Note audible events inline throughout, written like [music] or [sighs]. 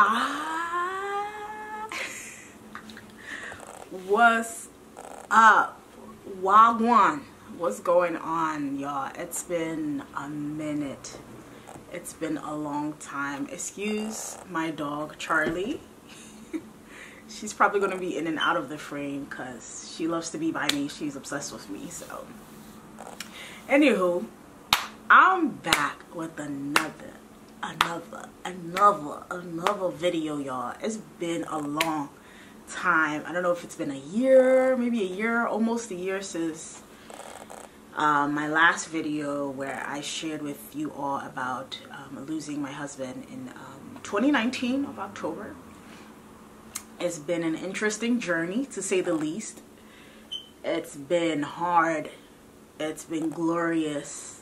Hi. What's up? Wagwan. What's going on, y'all? It's been a minute. It's been a long time. Excuse my dog, Charlie. [laughs] She's probably going to be in and out of the frame because she loves to be by me. She's obsessed with me, so. Anywho, I'm back with another another another another video y'all. It's been a long time. I don't know if it's been a year maybe a year almost a year since um, my last video where i shared with you all about um, losing my husband in um, 2019 of october. It's been an interesting journey to say the least. It's been hard. It's been glorious.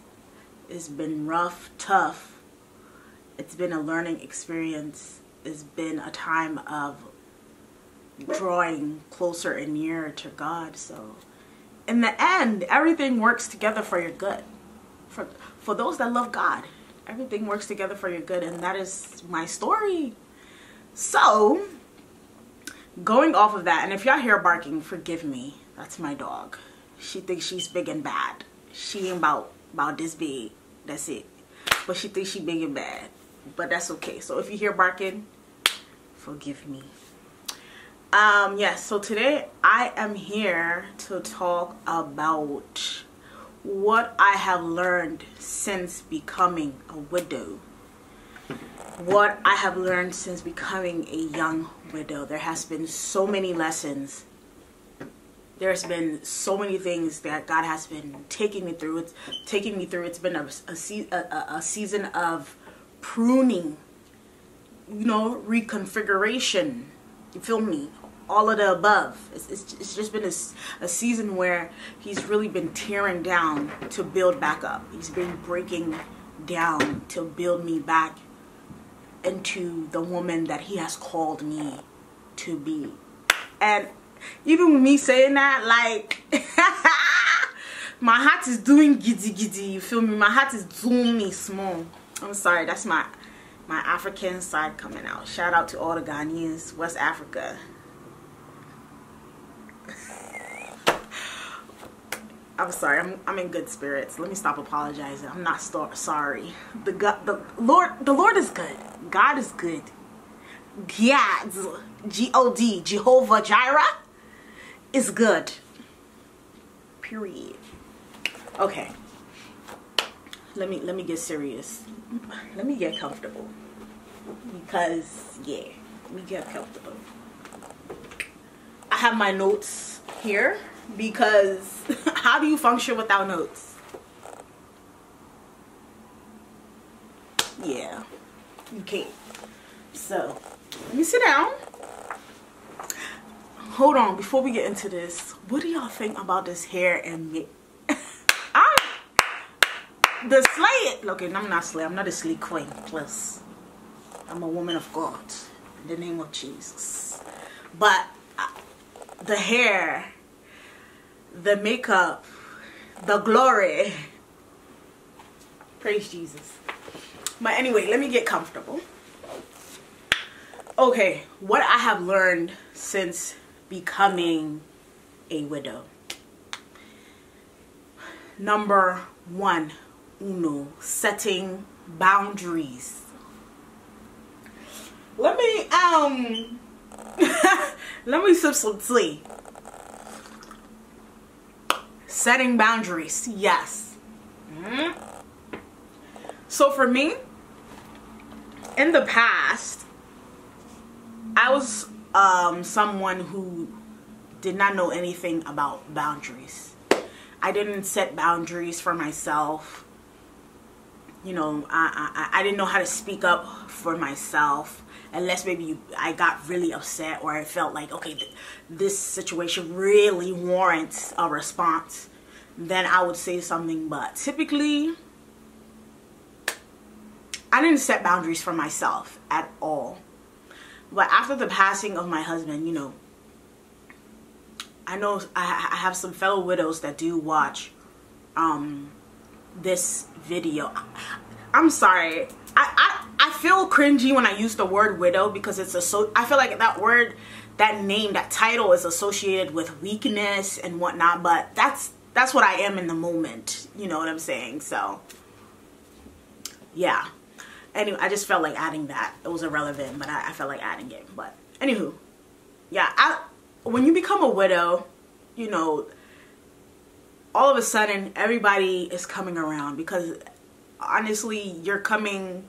It's been rough tough it's been a learning experience. It's been a time of drawing closer and nearer to God. So in the end, everything works together for your good. For for those that love God, everything works together for your good and that is my story. So, going off of that, and if y'all hear barking, forgive me. That's my dog. She thinks she's big and bad. She ain't about about this big. That's it. But she thinks she big and bad but that's okay. So if you hear barking, forgive me. Um, yes, so today I am here to talk about what I have learned since becoming a widow. What I have learned since becoming a young widow. There has been so many lessons. There's been so many things that God has been taking me through. It's taking me through. It's been a, a, a, a season of pruning, you know, reconfiguration. You feel me? All of the above. It's, it's, it's just been a, a season where he's really been tearing down to build back up. He's been breaking down to build me back into the woman that he has called me to be. And even with me saying that, like, [laughs] my heart is doing giddy giddy, you feel me? My heart is doing me small. I'm sorry, that's my my African side coming out. Shout out to all the Ghanaians, West Africa. [laughs] I'm sorry. I'm I'm in good spirits. Let me stop apologizing. I'm not sorry. The God, the Lord, the Lord is good. God is good. God, G O D, Jehovah Jireh, is good. Period. Okay. Let me let me get serious. Let me get comfortable. Because yeah let me get comfortable. I have my notes here because [laughs] how do you function without notes? Yeah you can't. So let me sit down. Hold on before we get into this what do y'all think about this hair and the slay okay i'm not slay. I'm not a slay queen. Plus i'm a woman of god. In the name of jesus. But uh, the hair the makeup the glory. Praise jesus. But anyway let me get comfortable. Okay what i have learned since becoming a widow. Number one uno setting boundaries. Let me um [laughs] let me sip some tea. Setting boundaries yes. Mm so for me in the past i was um someone who did not know anything about boundaries. I didn't set boundaries for myself you know, I, I, I didn't know how to speak up for myself unless maybe you, I got really upset or I felt like, okay, th this situation really warrants a response, then I would say something. But typically, I didn't set boundaries for myself at all. But after the passing of my husband, you know, I know I, I have some fellow widows that do watch um, this video. I'm sorry. I, I, I feel cringy when I use the word widow because it's a so I feel like that word that name that title is associated with weakness and whatnot but that's that's what I am in the moment. You know what I'm saying? So yeah. Anyway I just felt like adding that. It was irrelevant but I, I felt like adding it. But anywho yeah I, when you become a widow you know all of a sudden everybody is coming around because honestly you're coming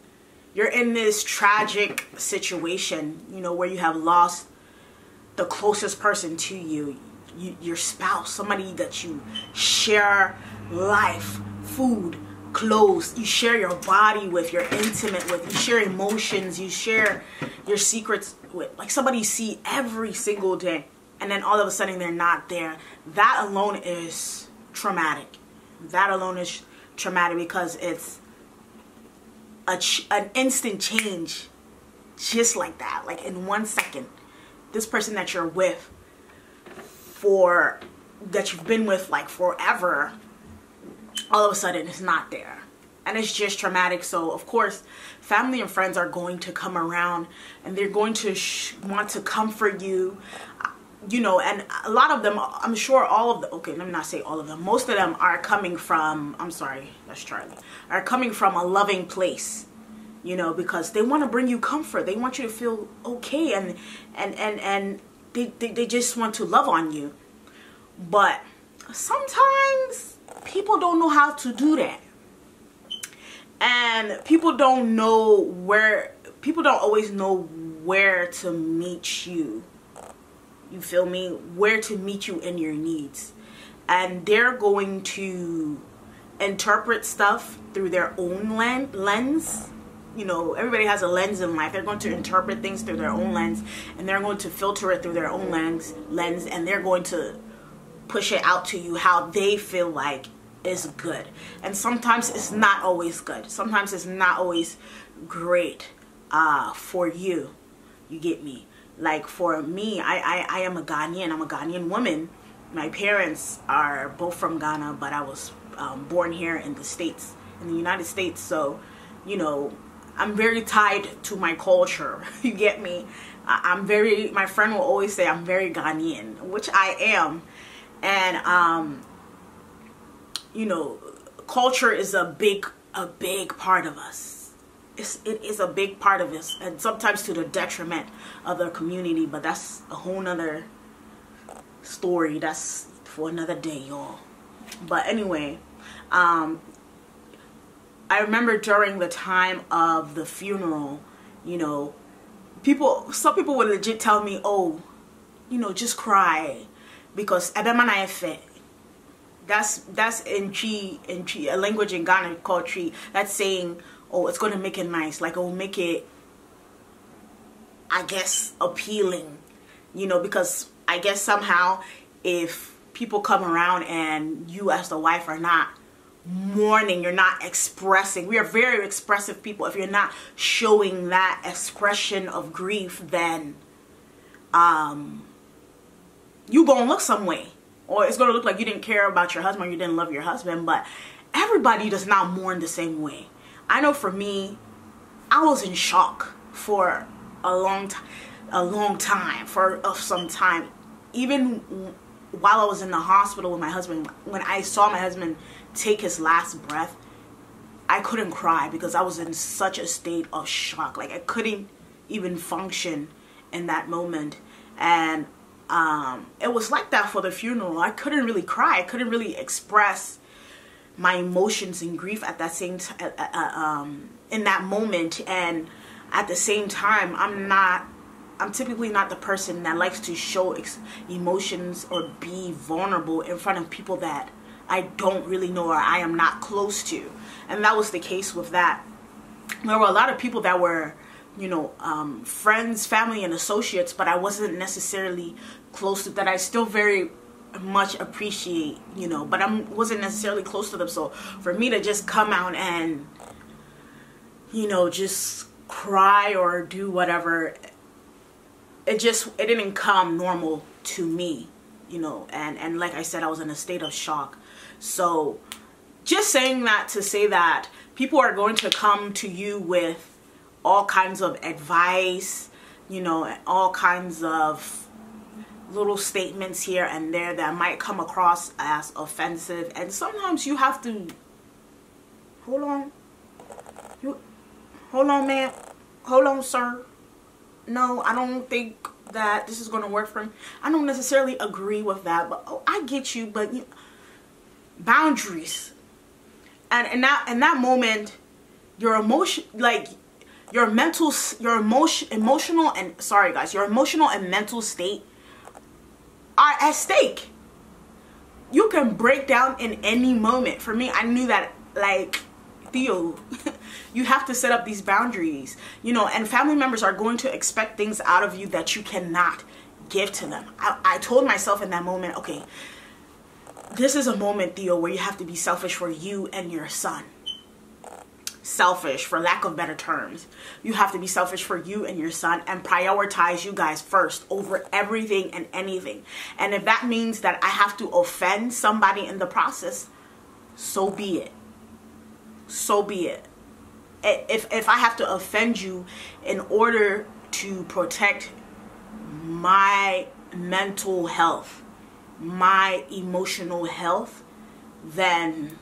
you're in this tragic situation you know where you have lost the closest person to you, you your spouse somebody that you share life food clothes you share your body with you're intimate with you share emotions you share your secrets with like somebody you see every single day and then all of a sudden they're not there. That alone is traumatic. That alone is traumatic because it's a an instant change just like that. Like in one second this person that you're with for that you've been with like forever all of a sudden it's not there. And it's just traumatic. So of course family and friends are going to come around and they're going to want to comfort you you know and a lot of them i'm sure all of the okay let me not say all of them. Most of them are coming from i'm sorry that's charlie are coming from a loving place you know because they want to bring you comfort. They want you to feel okay and and and and they, they, they just want to love on you. But sometimes people don't know how to do that. And people don't know where people don't always know where to meet you you feel me where to meet you in your needs and they're going to interpret stuff through their own lens you know, everybody has a lens in life. They're going to interpret things through their own lens and they're going to filter it through their own lens lens and they're going to push it out to you how they feel like is good. And sometimes it's not always good. Sometimes it's not always great uh, for you. You get me? Like for me, I, I, I am a Ghanaian. I'm a Ghanaian woman. My parents are both from Ghana, but I was um, born here in the States, in the United States. So, you know, I'm very tied to my culture. [laughs] you get me? I'm very, my friend will always say I'm very Ghanaian, which I am. And, um, you know, culture is a big, a big part of us. It's, it is a big part of us and sometimes to the detriment of the community, but that's a whole nother story. That's for another day, y'all. But anyway, um, I remember during the time of the funeral, you know, people, some people would legit tell me, oh, you know, just cry because that's that's in Twi in Twi a language in Ghana called Twi that's saying oh it's gonna make it nice like it will make it I guess appealing you know because I guess somehow if people come around and you as the wife are not mourning, you're not expressing. We are very expressive people. If you're not showing that expression of grief, then um, you gonna look some way. Or it's gonna look like you didn't care about your husband, you didn't love your husband, but everybody does not mourn the same way. I know for me, I was in shock for a long time, a long time, for of some time. Even while I was in the hospital with my husband, when I saw my husband take his last breath, I couldn't cry because I was in such a state of shock. Like I couldn't even function in that moment. And um, it was like that for the funeral. I couldn't really cry. I couldn't really express my emotions and grief at that same time, uh, uh, um, in that moment. And at the same time, I'm not, I'm typically not the person that likes to show emotions or be vulnerable in front of people that I don't really know or I am not close to. And that was the case with that. There were a lot of people that were, you know, um, friends, family, and associates, but I wasn't necessarily close to that. I still very much appreciate, you know, but I wasn't necessarily close to them. So for me to just come out and, you know, just cry or do whatever, it just, it didn't come normal to me, you know, and, and like I said, I was in a state of shock. So just saying that to say that people are going to come to you with all kinds of advice, you know, all kinds of little statements here and there that might come across as offensive. And sometimes you have to, hold on, you, hold on, man, hold on, sir. No, I don't think that this is going to work for me. I don't necessarily agree with that, but oh, I get you. But you, boundaries, and in that in that moment, your emotion, like your mental, your emotion, emotional, and sorry guys, your emotional and mental state are at stake. You can break down in any moment. For me, I knew that like Theo, [laughs] you have to set up these boundaries, you know, and family members are going to expect things out of you that you cannot give to them. I, I told myself in that moment, okay, this is a moment, Theo, where you have to be selfish for you and your son. Selfish, for lack of better terms. You have to be selfish for you and your son and prioritize you guys first over everything and anything. And if that means that I have to offend somebody in the process, so be it so be it. If, if I have to offend you in order to protect my mental health, my emotional health, then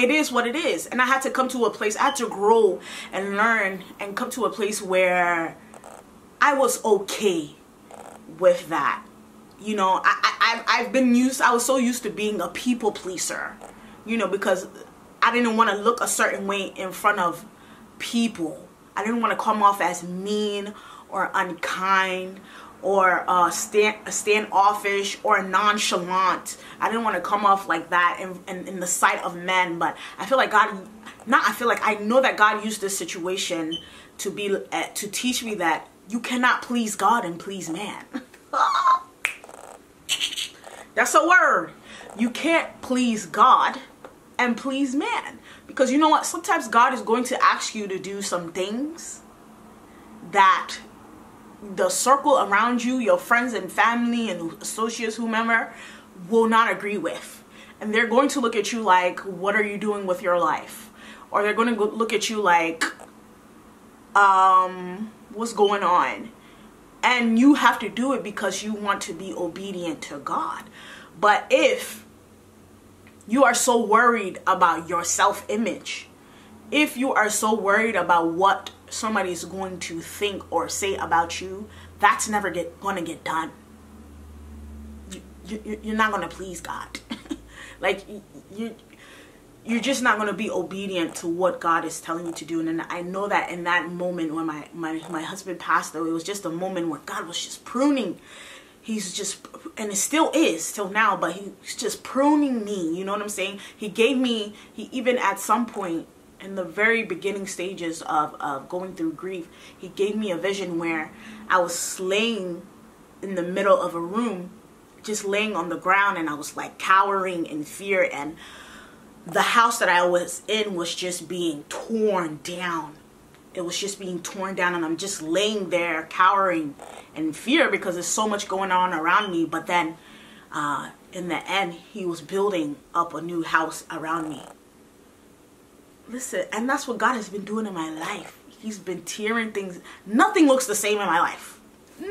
it is what it is. And I had to come to a place, I had to grow and learn and come to a place where I was okay with that. You know, I, I, I've been used, I was so used to being a people pleaser, you know, because I didn't want to look a certain way in front of people. I didn't want to come off as mean or unkind or uh, stand standoffish or nonchalant. I didn't want to come off like that in, in, in, the sight of men. But I feel like God, not I feel like I know that God used this situation to be uh, to teach me that you cannot please God and please man. [laughs] That's a word. You can't please God and please man. Because you know what? Sometimes God is going to ask you to do some things that the circle around you, your friends and family and associates, whomever, will not agree with. And they're going to look at you like, what are you doing with your life? Or they're going to look at you like, um, what's going on? And you have to do it because you want to be obedient to God. But if you are so worried about your self image, if you are so worried about what somebody is going to think or say about you, that's never get, gonna get done. You, you, you're not gonna please God. [laughs] like you, you're just not gonna be obedient to what God is telling you to do. And I know that in that moment when my my my husband passed away, it was just a moment where God was just pruning he's just and it still is till now but he's just pruning me you know what i'm saying he gave me he even at some point in the very beginning stages of, of going through grief he gave me a vision where i was laying in the middle of a room just laying on the ground and i was like cowering in fear and the house that i was in was just being torn down it was just being torn down and I'm just laying there cowering in fear because there's so much going on around me. But then uh, in the end, he was building up a new house around me. Listen, and that's what God has been doing in my life. He's been tearing things. Nothing looks the same in my life.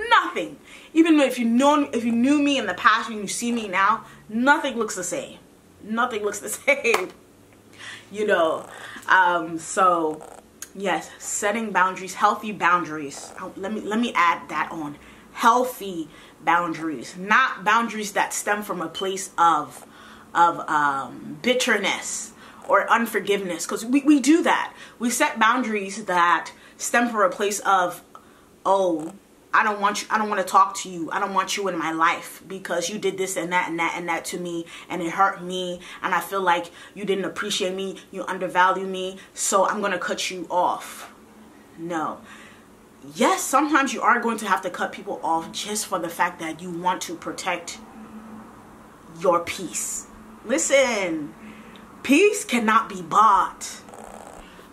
Nothing. Even if you know, if you knew me in the past and you see me now, nothing looks the same. Nothing looks [laughs] the same. you know. Um, so yes setting boundaries healthy boundaries oh, let me let me add that on healthy boundaries not boundaries that stem from a place of of um, bitterness or unforgiveness because we, we do that we set boundaries that stem from a place of oh I don't want you I don't want to talk to you. I don't want you in my life because you did this and that and that and that to me and it hurt me and I feel like you didn't appreciate me, you undervalue me, so I'm going to cut you off. No. Yes, sometimes you are going to have to cut people off just for the fact that you want to protect your peace. Listen, peace cannot be bought.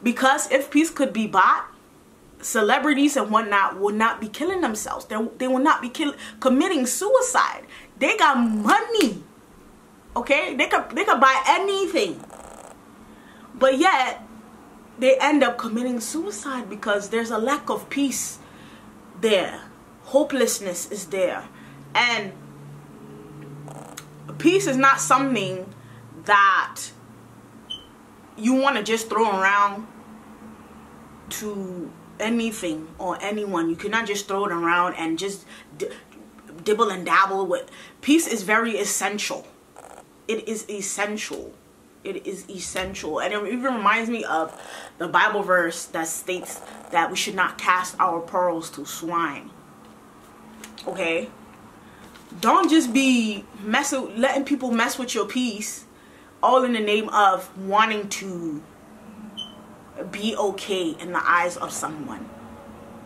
Because if peace could be bought, celebrities and whatnot will not be killing themselves. They, they will not be kill, committing suicide. They got money. Okay? They could, they could buy anything. But yet, they end up committing suicide because there's a lack of peace there. Hopelessness is there. And peace is not something that you want to just throw around to anything or anyone. You cannot just throw it around and just dibble and dabble with. Peace is very essential. It is essential. It is essential. And it even reminds me of the Bible verse that states that we should not cast our pearls to swine. Okay? Don't just be messing, letting people mess with your peace all in the name of wanting to be okay in the eyes of someone,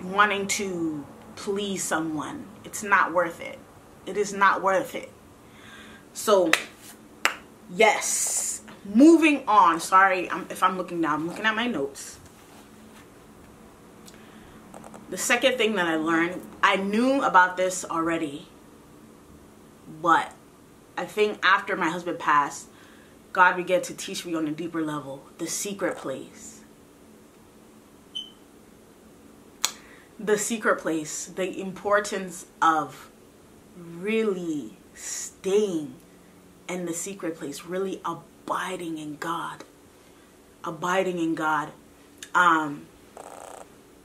wanting to please someone. It's not worth it. It is not worth it. So, yes. Moving on. Sorry I'm, if I'm looking down. I'm looking at my notes. The second thing that I learned, I knew about this already, but I think after my husband passed, God began to teach me on a deeper level the secret place. The secret place, the importance of really staying in the secret place, really abiding in God. Abiding in God. Um,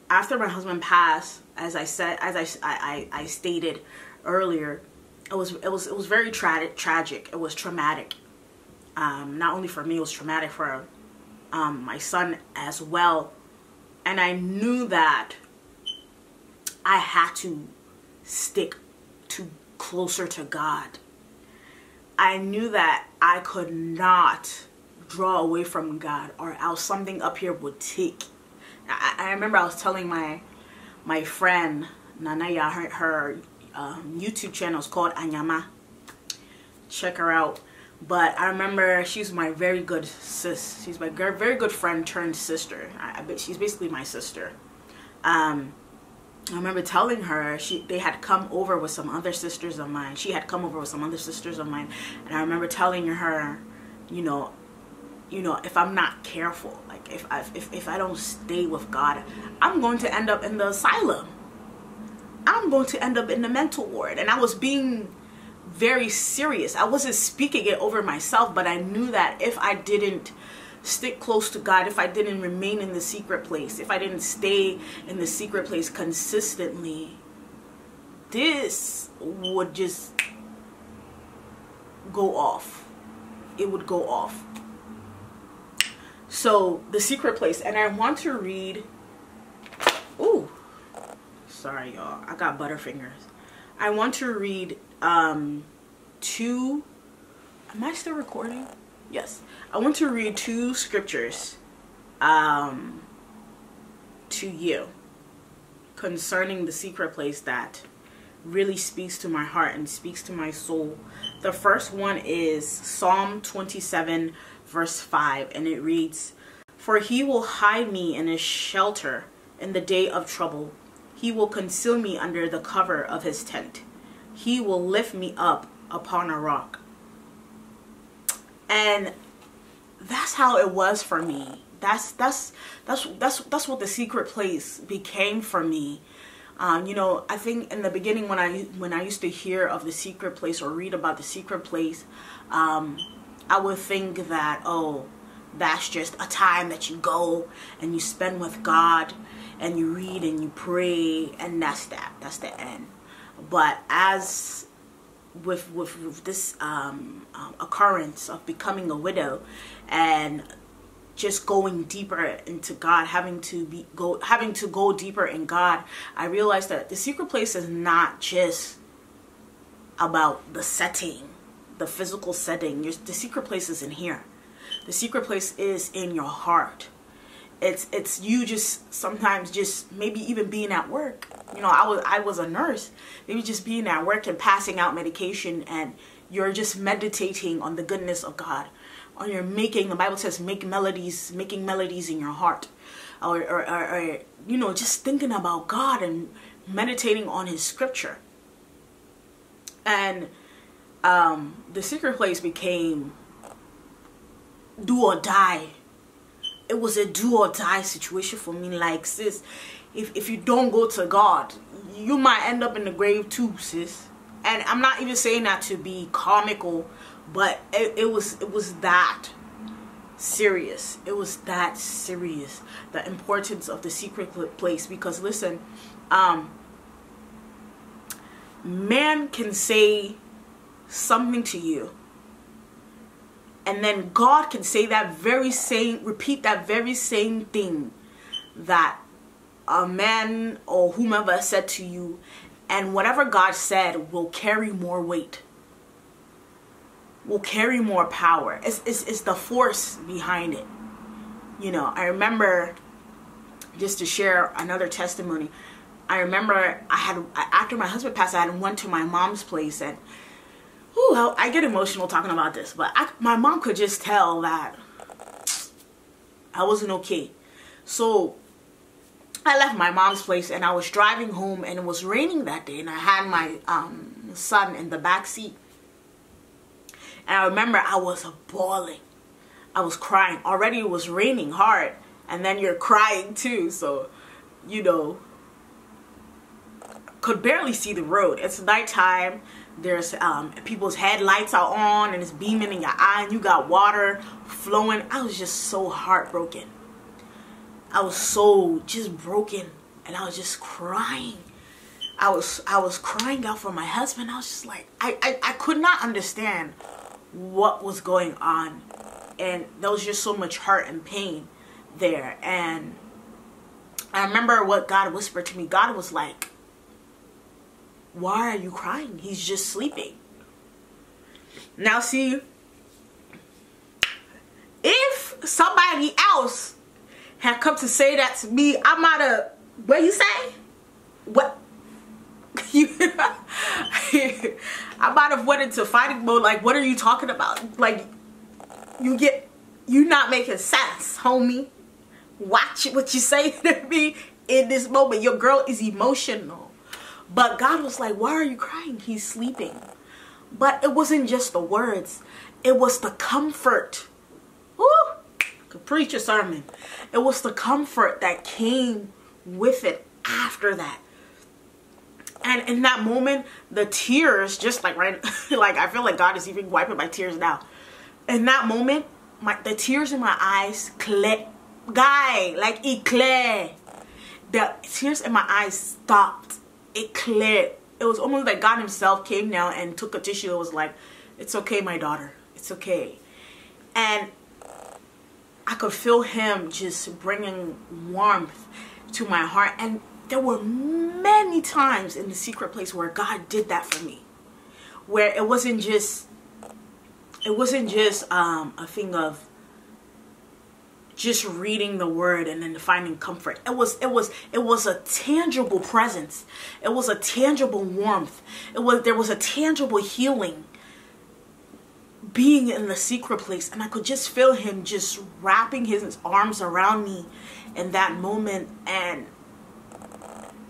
after my husband passed, as I said, as I, I, I stated earlier, it was it was it was very tragic. Tragic. It was traumatic um, not only for me, it was traumatic for um, my son as well. And I knew that I had to stick to closer to God. I knew that I could not draw away from God or else something up here would take. I, I remember I was telling my my friend Nanaya, her, her um, YouTube channel is called Anyama. Check her out. But I remember she's my very good sis. She's my very good friend turned sister. I, she's basically my sister. Um, I remember telling her she they had come over with some other sisters of mine. She had come over with some other sisters of mine, and I remember telling her, you know, you know, if I'm not careful, like if I if if I don't stay with God, I'm going to end up in the asylum. I'm going to end up in the mental ward, and I was being very serious. I wasn't speaking it over myself, but I knew that if I didn't stick close to God, if I didn't remain in the secret place, if I didn't stay in the secret place consistently, this would just go off. It would go off. So, the secret place, and I want to read. Ooh, sorry, y'all. I got butterfingers. I want to read um, two. Am I still recording? Yes. I want to read two scriptures um, to you concerning the secret place that really speaks to my heart and speaks to my soul. The first one is Psalm 27, verse 5, and it reads, For he will hide me in a shelter in the day of trouble. He will conceal me under the cover of his tent he will lift me up upon a rock. And that's how it was for me. That's that's that's that's that's what the secret place became for me. Um, you know, I think in the beginning when I when I used to hear of the secret place or read about the secret place, um, I would think that oh, that's just a time that you go and you spend with God and you read and you pray and that's that. That's the end. But as with with, with this um, um, occurrence of becoming a widow and just going deeper into God, having to be go having to go deeper in God, I realized that the secret place is not just about the setting, the physical setting. the secret place is in here. The secret place is in your heart it's it's you just sometimes just maybe even being at work you know i was i was a nurse maybe just being at work and passing out medication and you're just meditating on the goodness of god. Or you're making the bible says make melodies making melodies in your heart. Or, or, or, or you know just thinking about god and meditating on his scripture. And um, the secret place became do or die. It was a do or die situation for me. Like, sis, if, if you don't go to God, you might end up in the grave too, sis. And I'm not even saying that to be comical, but it, it was it was that serious. It was that serious. The importance of the secret place. Because listen, um, man can say something to you and then God can say that very same, repeat that very same thing that a man or whomever said to you, and whatever God said will carry more weight, will carry more power. It's, it's, it's the force behind it. You know, I remember, just to share another testimony, I remember I had, after my husband passed, I had went to my mom's place and Ooh, I get emotional talking about this, but I, my mom could just tell that I wasn't okay. So I left my mom's place and I was driving home and it was raining that day and I had my um, son in the back seat. And I remember I was bawling. I was crying. Already it was raining hard and then you're crying too. So, you know, could barely see the road. It's nighttime there's um, people's headlights are on and it's beaming in your eye and you got water flowing. I was just so heartbroken. I was so just broken and I was just crying. I was I was crying out for my husband. I was just like I, I, I could not understand what was going on. And there was just so much hurt and pain there. And I remember what God whispered to me. God was like, why are you crying? He's just sleeping. Now, see, if somebody else had come to say that to me, I might have, what you say? What? I might have went into fighting mode. Like, what are you talking about? Like, you get, you not making sense, homie. Watch what you say [laughs] to me in this moment. Your girl is emotional. But God was like, why are you crying? He's sleeping. But it wasn't just the words. It was the comfort. Woo! Could preach a sermon. It was the comfort that came with it after that. And in that moment, the tears, just like right, [laughs] like I feel like God is even wiping my tears now. In that moment, my the tears in my eyes, clear, guy, like eclair. The tears in my eyes stopped it cleared. It was almost like God himself came now and took a tissue It was like, it's okay, my daughter. It's okay. And I could feel him just bringing warmth to my heart. And there were many times in the secret place where God did that for me. Where it wasn't just, it wasn't just um, a thing of just reading the word and then finding comfort it was it was it was a tangible presence it was a tangible warmth it was there was a tangible healing being in the secret place and i could just feel him just wrapping his arms around me in that moment and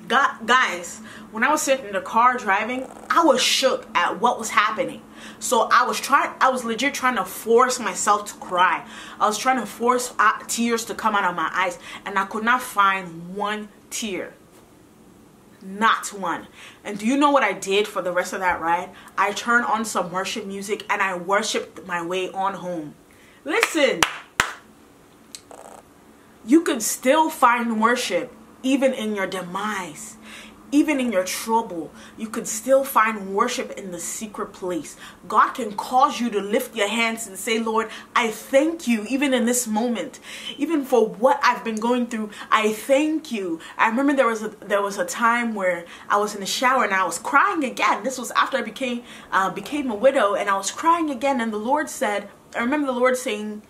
God, guys when i was sitting in the car driving i was shook at what was happening so I was trying, I was legit trying to force myself to cry. I was trying to force uh, tears to come out of my eyes and I could not find one tear. Not one. And do you know what I did for the rest of that ride? I turned on some worship music and I worshiped my way on home. Listen, you can still find worship even in your demise even in your trouble, you can still find worship in the secret place. God can cause you to lift your hands and say, Lord, I thank you, even in this moment, even for what I've been going through. I thank you. I remember there was a there was a time where I was in the shower and I was crying again. This was after I became uh, became a widow, and I was crying again. And the Lord said, I remember the Lord saying,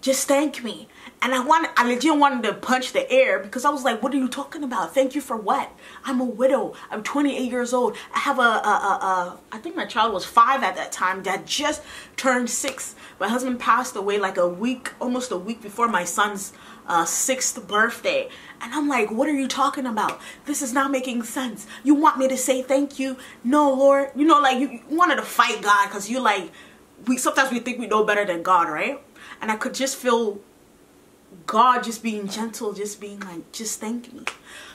"Just thank me." And I wanted, I legit wanted to punch the air because I was like, what are you talking about? Thank you for what? I'm a widow. I'm 28 years old. I have a, a, a, a I think my child was five at that time that just turned six. My husband passed away like a week, almost a week before my son's uh, sixth birthday. And I'm like, what are you talking about? This is not making sense. You want me to say thank you? No, Lord. You know, like you, you wanted to fight God because you like, we sometimes we think we know better than God, right? And I could just feel God just being gentle, just being like, just thank me.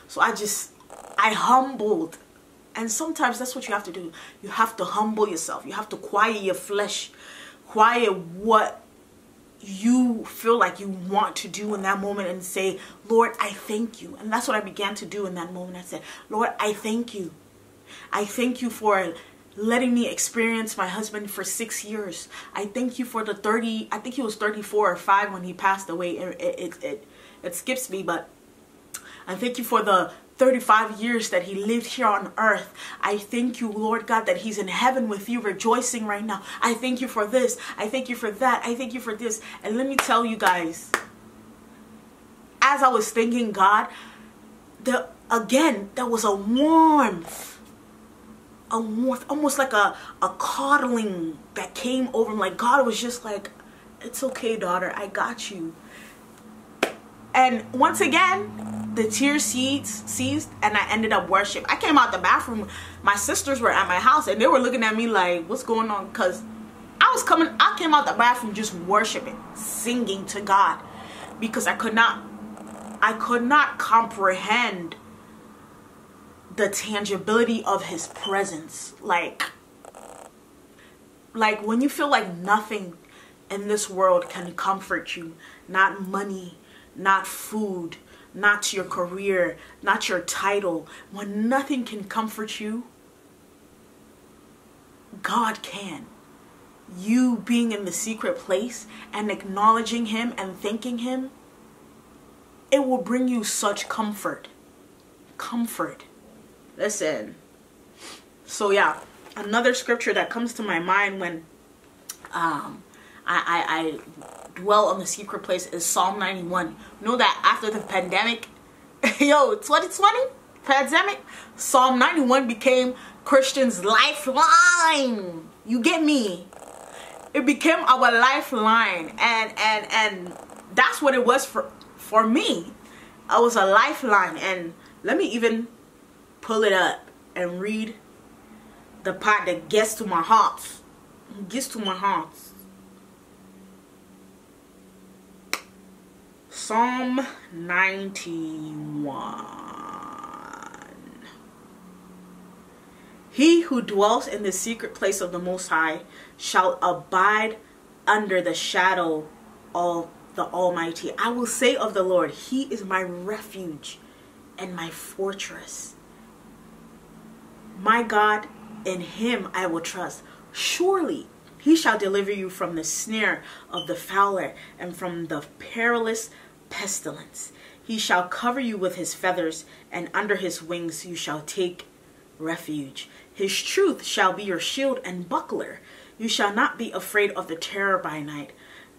So I just, I humbled. And sometimes that's what you have to do. You have to humble yourself. You have to quiet your flesh, quiet what you feel like you want to do in that moment and say, Lord, I thank you. And that's what I began to do in that moment. I said, Lord, I thank you. I thank you for letting me experience my husband for six years. I thank you for the 30, I think he was 34 or 5 when he passed away. It, it, it, it skips me, but I thank you for the 35 years that he lived here on earth. I thank you, Lord God, that he's in heaven with you rejoicing right now. I thank you for this. I thank you for that. I thank you for this. And let me tell you guys, as I was thanking God, the again, there was a warmth warmth, almost like a, a coddling that came over him. Like God was just like, it's okay, daughter, I got you. And once again, the tears ceased, ceased and I ended up worship. I came out the bathroom. My sisters were at my house and they were looking at me like, what's going on? Because I was coming, I came out the bathroom just worshiping, singing to God because I could not, I could not comprehend the tangibility of his presence. Like, like when you feel like nothing in this world can comfort you, not money, not food, not your career, not your title, when nothing can comfort you, God can. You being in the secret place and acknowledging Him and thanking Him, it will bring you such comfort. Comfort. Listen. So yeah, another scripture that comes to my mind when um I, I, I dwell on the secret place is Psalm 91. know that after the pandemic, [laughs] yo, 2020 pandemic, Psalm 91 became Christians' lifeline. You get me? It became our lifeline, and and and that's what it was for for me. I was a lifeline, and let me even pull it up and read the part that gets to my heart. Gets to my heart. Psalm 91. He who dwells in the secret place of the Most High shall abide under the shadow of the Almighty. I will say of the Lord, He is my refuge and my fortress. My God, in him I will trust. Surely he shall deliver you from the snare of the fowler and from the perilous pestilence. He shall cover you with his feathers, and under his wings you shall take refuge. His truth shall be your shield and buckler. You shall not be afraid of the terror by night,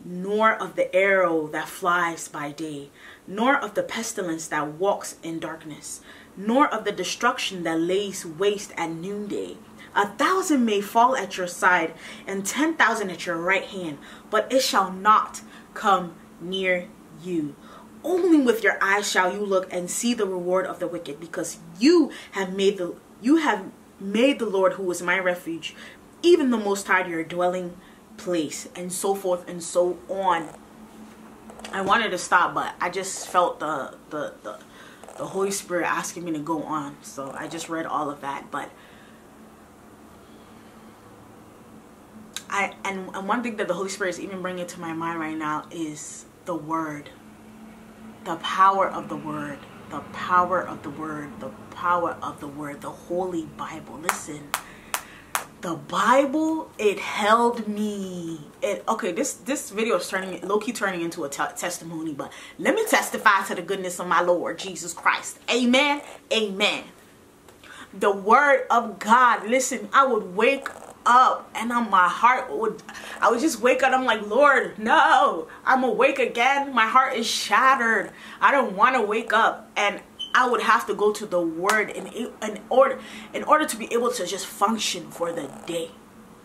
nor of the arrow that flies by day, nor of the pestilence that walks in darkness nor of the destruction that lays waste at noonday. A thousand may fall at your side, and ten thousand at your right hand, but it shall not come near you. Only with your eyes shall you look and see the reward of the wicked, because you have made the you have made the Lord, who is my refuge, even the Most High, your dwelling place, and so forth and so on. I wanted to stop, but I just felt the the the the Holy Spirit asking me to go on. So I just read all of that. But I and, and one thing that the Holy Spirit is even bringing to my mind right now is the Word. The power of the Word. The power of the Word. The power of the Word. The Holy Bible. Listen the bible it held me. It okay this this video is turning low-key turning into a testimony but let me testify to the goodness of my lord jesus christ. Amen. Amen. The word of god listen i would wake up and on my heart would i would just wake up i'm like lord no i'm awake again. My heart is shattered. I don't want to wake up. And I would have to go to the word in, in order in order to be able to just function for the day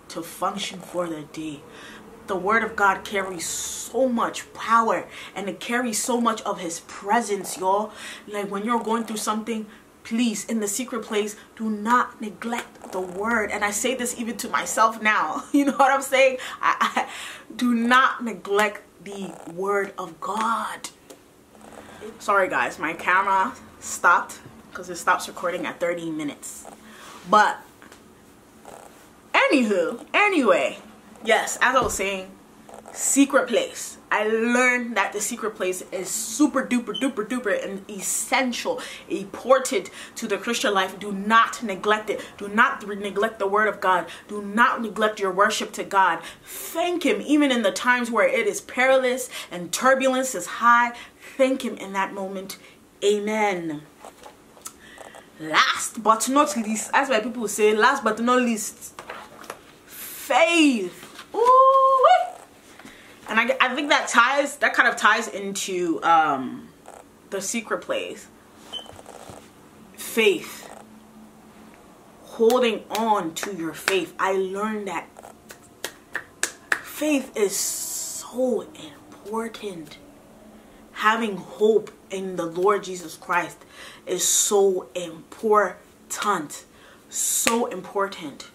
to function for the day. The word of God carries so much power and it carries so much of his presence y'all. Like when you're going through something please in the secret place do not neglect the word. And I say this even to myself now [laughs] you know what I'm saying? I, I do not neglect the word of God. Sorry guys my camera stopped because it stops recording at 30 minutes. But anywho anyway yes as i was saying secret place. I learned that the secret place is super duper duper duper and essential important to the christian life. Do not neglect it. Do not neglect the word of god. Do not neglect your worship to god. Thank him even in the times where it is perilous and turbulence is high. Thank him in that moment amen. Last but not least as my people say last but not least faith. Ooh, and I, I think that ties that kind of ties into um the secret place. Faith. Holding on to your faith. I learned that faith is so important having hope in the Lord Jesus Christ is so important. So important.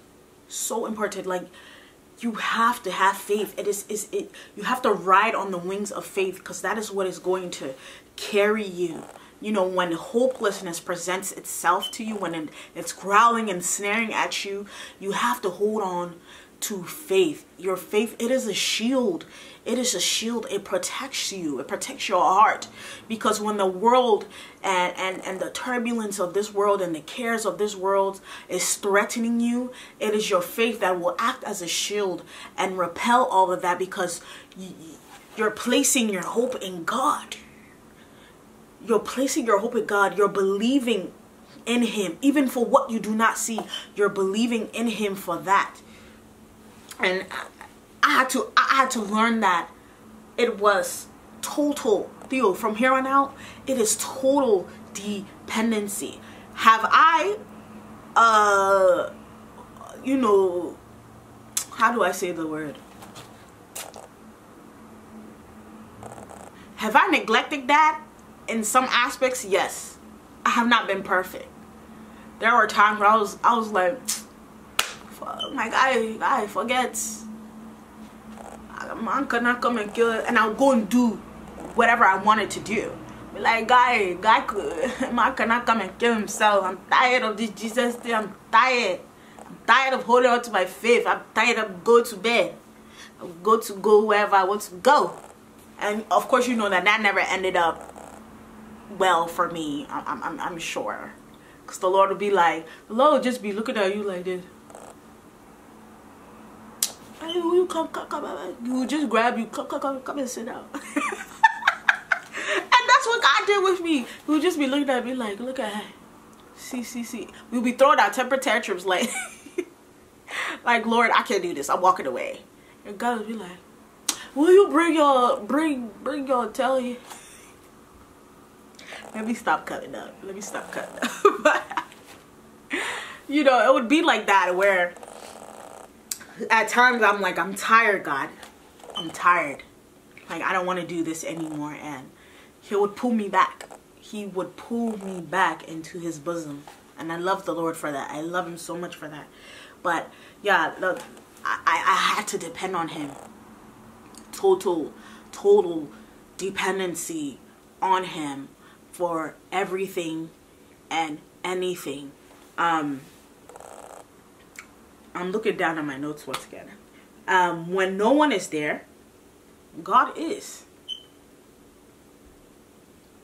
So important. Like you have to have faith. It is is it you have to ride on the wings of faith because that is what is going to carry you. You know, when hopelessness presents itself to you, when it's growling and snaring at you, you have to hold on to faith. Your faith, it is a shield. It is a shield. It protects you. It protects your heart. Because when the world and, and, and the turbulence of this world and the cares of this world is threatening you, it is your faith that will act as a shield and repel all of that because you're placing your hope in God. You're placing your hope in God. You're believing in him even for what you do not see you're believing in him for that and I had to I had to learn that it was total Theo from here on out it is total dependency. Have I uh you know how do I say the word? Have I neglected that in some aspects? Yes. I have not been perfect. There were times where I was I was like my guy, guy forgets. Man cannot come and kill and I'll go and do whatever I wanted to do. Like, guy, guy could, [laughs] man cannot come and kill himself. I'm tired of this Jesus thing. I'm tired. I'm tired of holding on to my faith. I'm tired of go to bed. I go to go wherever I want to go. And of course, you know that that never ended up well for me. I'm, I'm, I'm sure. Because the Lord will be like, Lord just be looking at you like this hey, will you come, come, come, will just grab you, come, come, come, come and sit down. [laughs] and that's what God did with me. He would just be looking at me like, look at her. See, see, see. We'll be throwing out temper tantrums like, [laughs] like, Lord, I can't do this. I'm walking away. And God would be like, will you bring your, bring, bring your telly? [laughs] Let me stop cutting up. Let me stop cutting up. you know, it would be like that where at times I'm like, I'm tired, God. I'm tired. Like, I don't want to do this anymore. And he would pull me back. He would pull me back into his bosom. And I love the Lord for that. I love him so much for that. But yeah, the, I, I had to depend on him. Total, total dependency on him for everything and anything. Um, I'm looking down at my notes once again. Um, when no one is there, God is.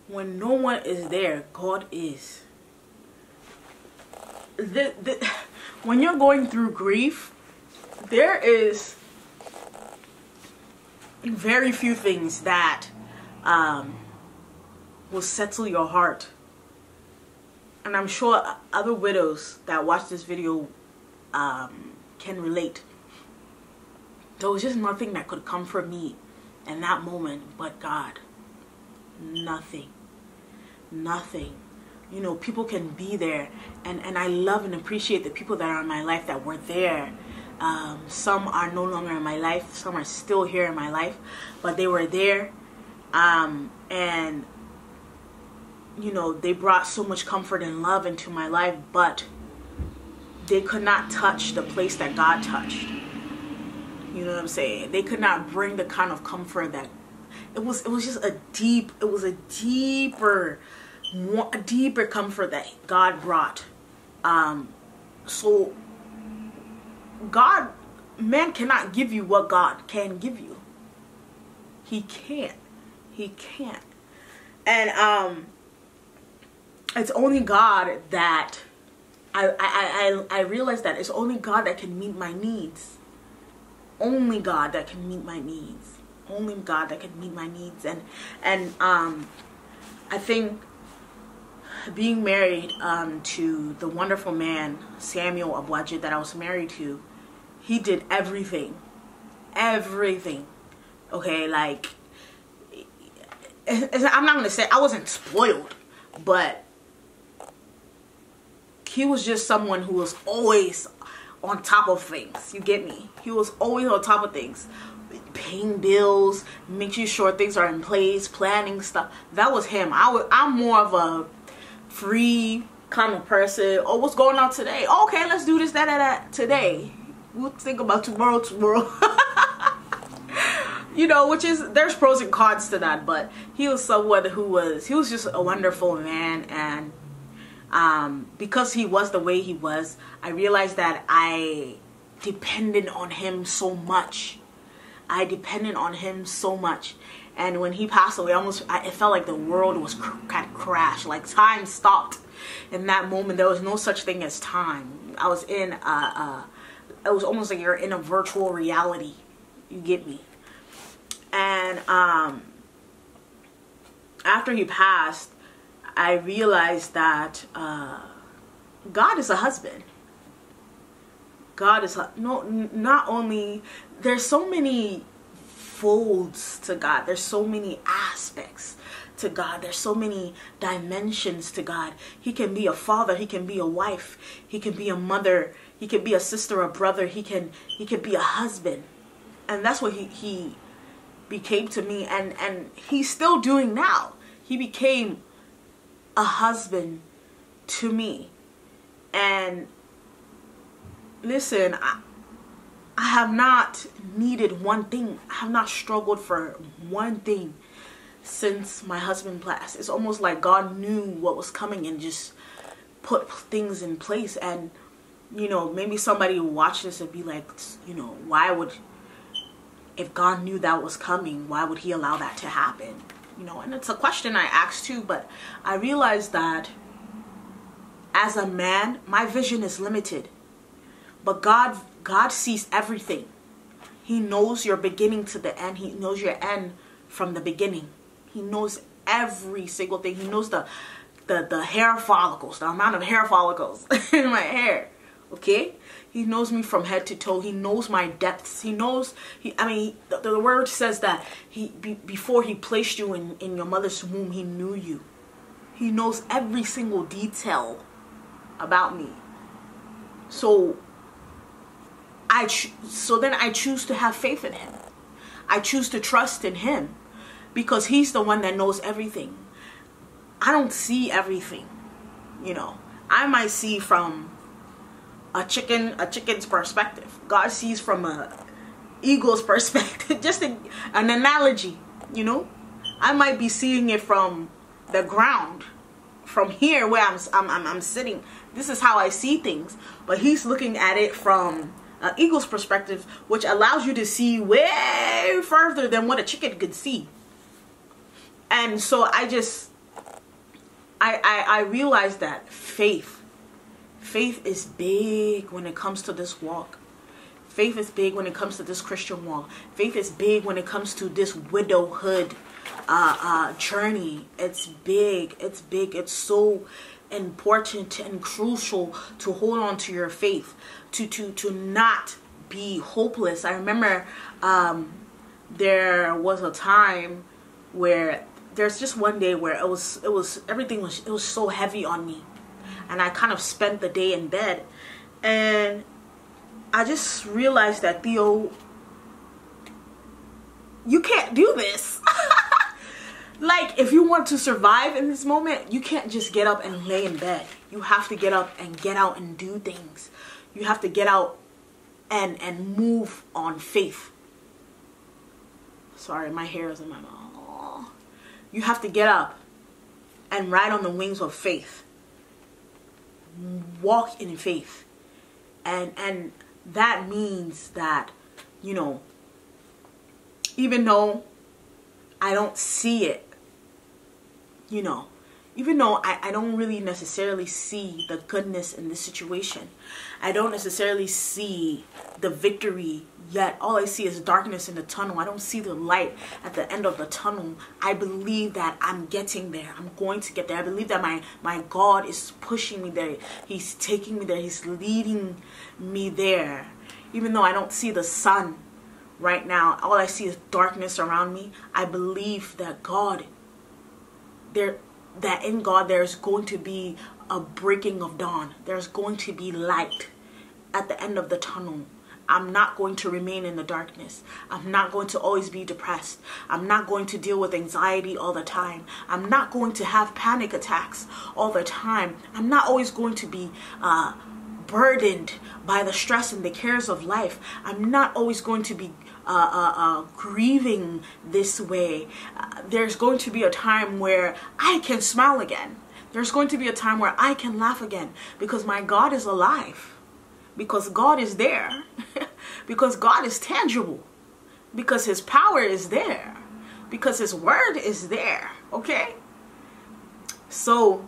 When no one is there, God is. The, the, [laughs] when you're going through grief, there is very few things that um, will settle your heart. And I'm sure other widows that watch this video um, can relate. There was just nothing that could come from me in that moment but God. Nothing. Nothing. You know, people can be there, and, and I love and appreciate the people that are in my life that were there. Um, some are no longer in my life, some are still here in my life, but they were there. Um, and, you know, they brought so much comfort and love into my life, but they could not touch the place that God touched. You know what I'm saying? They could not bring the kind of comfort that it was it was just a deep it was a deeper a deeper comfort that God brought um so God man cannot give you what God can give you he can't he can't and um it's only God that I, I, I, I realize that it's only God that can meet my needs. Only God that can meet my needs. Only God that can meet my needs. And and um I think being married um, to the wonderful man Samuel Abuaji that I was married to, he did everything, everything. Okay, like [laughs] I'm not gonna say I wasn't spoiled, but he was just someone who was always on top of things. You get me? He was always on top of things. Paying bills, making sure things are in place, planning stuff. That was him. I was, I'm more of a free kind of person. Oh, what's going on today? Okay, let's do this, that, that, that today. We'll think about tomorrow, tomorrow. [laughs] you know, which is there's pros and cons to that, but he was someone who was he was just a wonderful man and um, because he was the way he was, I realized that I depended on him so much. I depended on him so much. And when he passed away, almost I, it felt like the world was cr- kind of crashed, like time stopped. In that moment, there was no such thing as time. I was in a, a it was almost like you're in a virtual reality. You get me? And um, after he passed, I realized that uh, God is a husband. God is no not only there's so many folds to God. There's so many aspects to God. There's so many dimensions to God. He can be a father, he can be a wife, he can be a mother, he can be a sister, a brother, he can he can be a husband. And that's what he he became to me and and he's still doing now. He became a husband to me. And listen, I, I have not needed one thing. I have not struggled for one thing since my husband passed. It's almost like God knew what was coming and just put things in place. And, you know, maybe somebody will watch this and be like, you know, why would, if God knew that was coming, why would he allow that to happen? You know, and it's a question I asked too, but I realized that as a man, my vision is limited. But God God sees everything. He knows your beginning to the end. He knows your end from the beginning. He knows every single thing. He knows the the, the hair follicles, the amount of hair follicles [laughs] in my hair. Okay? He knows me from head to toe. He knows my depths. He knows, he, I mean, the, the word says that he be, before he placed you in, in your mother's womb, he knew you. He knows every single detail about me. So I so then I choose to have faith in him. I choose to trust in him because he's the one that knows everything. I don't see everything, you know. I might see from a chicken a chicken's perspective. God sees from a eagle's [laughs] perspective. Just a, an analogy, you know. I might be seeing it from the ground, from here where I'm I'm I'm, I'm sitting. This is how I see things, but he's looking at it from an eagle's perspective, which allows you to see way further than what a chicken could see. And so I just I I, I realized that faith Faith is big when it comes to this walk. Faith is big when it comes to this Christian walk. Faith is big when it comes to this widowhood uh, uh, journey. It's big. It's big. It's so important and crucial to hold on to your faith, to to to not be hopeless. I remember um, there was a time where there's just one day where it was it was everything was it was so heavy on me and I kind of spent the day in bed. And I just realized that Theo, you can't do this. [laughs] like, if you want to survive in this moment, you can't just get up and lay in bed. You have to get up and get out and do things. You have to get out and and move on faith. Sorry, my hair is in my mouth. you have to get up and ride on the wings of faith. Walk in faith. And and that means that, you know, even though I don't see it, you know, even though I, I don't really necessarily see the goodness in this situation, I don't necessarily see the victory yet. All I see is darkness in the tunnel. I don't see the light at the end of the tunnel. I believe that I'm getting there. I'm going to get there. I believe that my, my God is pushing me there. He's taking me there. He's leading me there. Even though I don't see the sun right now, all I see is darkness around me. I believe that God, there that in God there's going to be a breaking of dawn. There's going to be light at the end of the tunnel. I'm not going to remain in the darkness. I'm not going to always be depressed. I'm not going to deal with anxiety all the time. I'm not going to have panic attacks all the time. I'm not always going to be uh, burdened by the stress and the cares of life. I'm not always going to be uh, uh, uh, grieving this way. There's going to be a time where I can smile again. There's going to be a time where I can laugh again because my God is alive. Because God is there. [laughs] because God is tangible. Because His power is there. Because His word is there. Okay? So,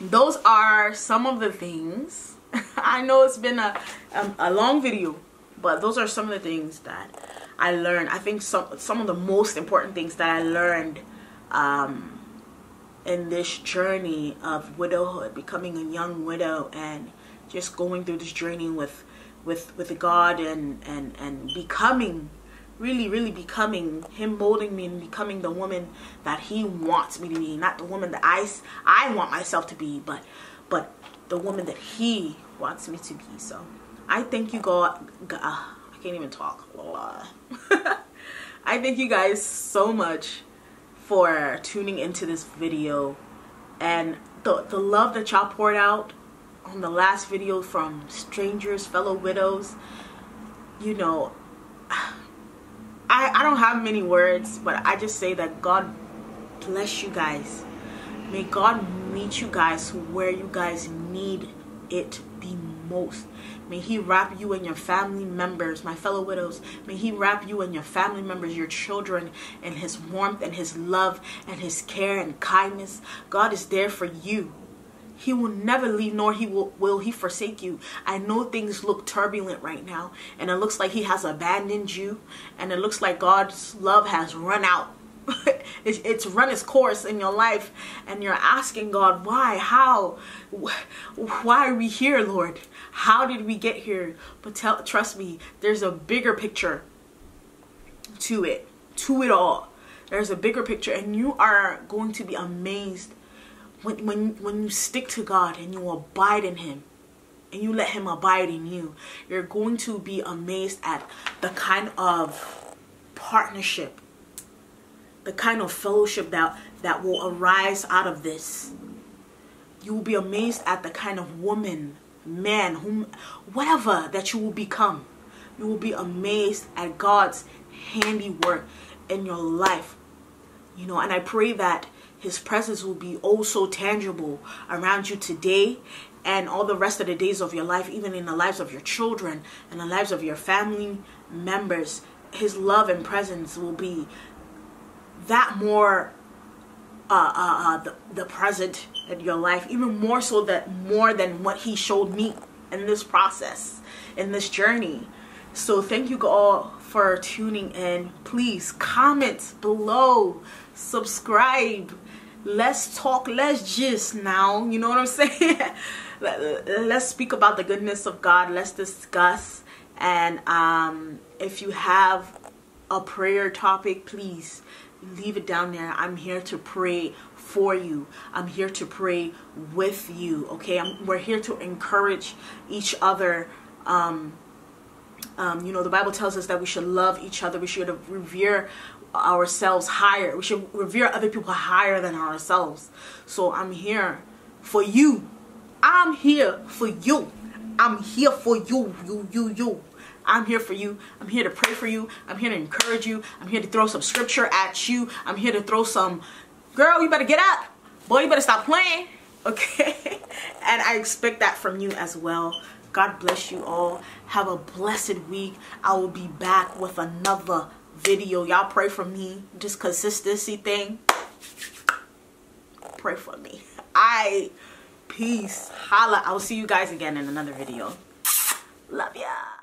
those are some of the things. [laughs] I know it's been a, a, a long video but those are some of the things that I learned. I think some some of the most important things that I learned um, in this journey of widowhood, becoming a young widow, and just going through this journey with with with God and and and becoming really really becoming him molding me and becoming the woman that he wants me to be not the woman that I I want myself to be but but the woman that he wants me to be so I thank you God, God uh, I can't even talk. [laughs] I thank you guys so much for tuning into this video and the, the love that y'all poured out on the last video from strangers, fellow widows. You know, [sighs] I, I don't have many words, but I just say that God bless you guys. May God meet you guys where you guys need it the most. May He wrap you and your family members, my fellow widows. May He wrap you and your family members, your children, in His warmth and His love and His care and kindness. God is there for you. He will never leave, nor he will, will he forsake you. I know things look turbulent right now, and it looks like he has abandoned you, and it looks like God's love has run out [laughs] it's run its course in your life and you're asking God, why, how, why are we here, Lord? How did we get here? But tell, trust me, there's a bigger picture to it, to it all. There's a bigger picture and you are going to be amazed when, when, when you stick to God and you abide in Him and you let Him abide in you. You're going to be amazed at the kind of partnership the kind of fellowship that that will arise out of this. You will be amazed at the kind of woman man whom whatever that you will become you will be amazed at god's handiwork in your life. You know and i pray that his presence will be oh so tangible around you today and all the rest of the days of your life even in the lives of your children and the lives of your family members. His love and presence will be that more uh, uh, uh, the, the present in your life, even more so that more than what he showed me in this process, in this journey. So thank you all for tuning in. Please comment below, subscribe. Let's talk, let's just now, you know what I'm [laughs] saying? let's speak about the goodness of God. Let's discuss. And um, if you have a prayer topic, please leave it down there. I'm here to pray for you. I'm here to pray with you. Okay, I'm, we're here to encourage each other. Um, um, you know, the Bible tells us that we should love each other. We should revere ourselves higher. We should revere other people higher than ourselves. So I'm here for you. I'm here for you. I'm here for you, you, you, you. I'm here for you. I'm here to pray for you. I'm here to encourage you. I'm here to throw some scripture at you. I'm here to throw some girl, you better get up. Boy, you better stop playing. [laughs] Okay? and I expect that from you as well. God bless you all. Have a blessed week. I will be back with another video. Y'all pray for me. Just consistency thing. Pray for me. [laughs] I peace. Holla. I will see you guys again in another video. Love ya.